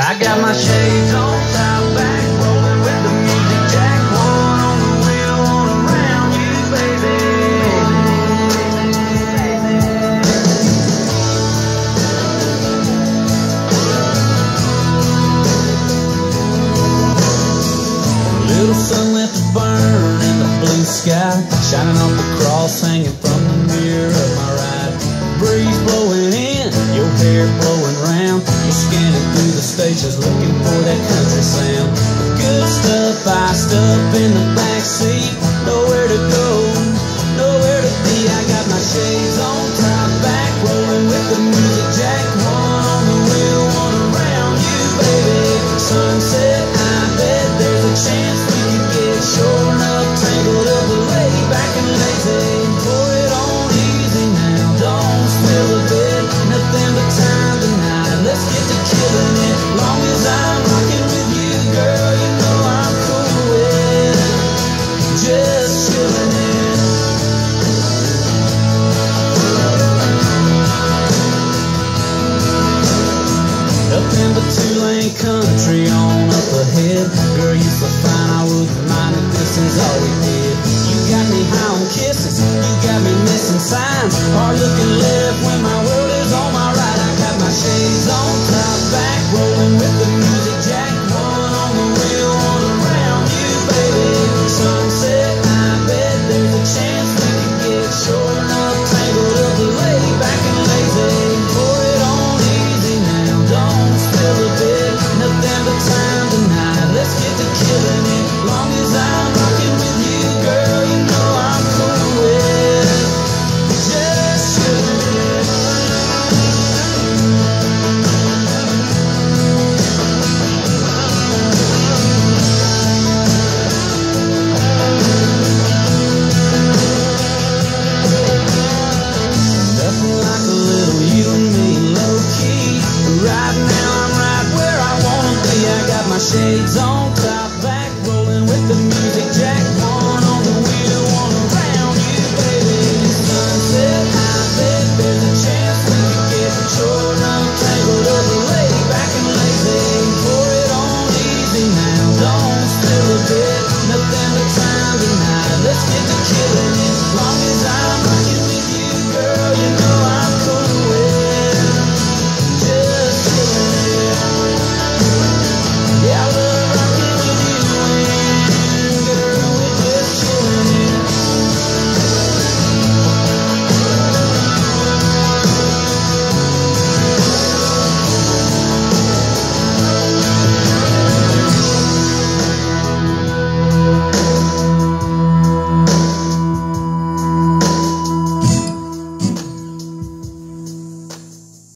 I got my shades on, back, rolling with the music jack. One on the wheel, around you, baby. Burn in the blue sky, shining off the cross hanging from the mirror of my ride. Breeze blowing in, your hair looking for that country sound. Good stuff, I stuff in the backseat. Nowhere on up ahead. Girl, you're so fine, I wouldn't mind if this is all we did. You got me high. shades on time.